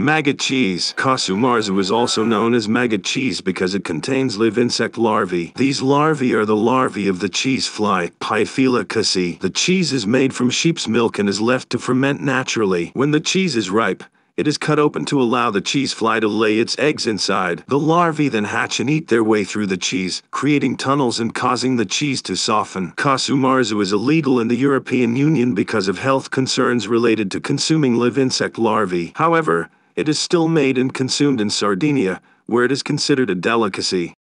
Maggot cheese. Casu marzu is also known as maggot cheese because it contains live insect larvae. These larvae are the larvae of the cheese fly, Piophila casei. The cheese is made from sheep's milk and is left to ferment naturally. When the cheese is ripe, it is cut open to allow the cheese fly to lay its eggs inside. The larvae then hatch and eat their way through the cheese, creating tunnels and causing the cheese to soften. Casu marzu is illegal in the European Union because of health concerns related to consuming live insect larvae. However, it is still made and consumed in Sardinia, where it is considered a delicacy.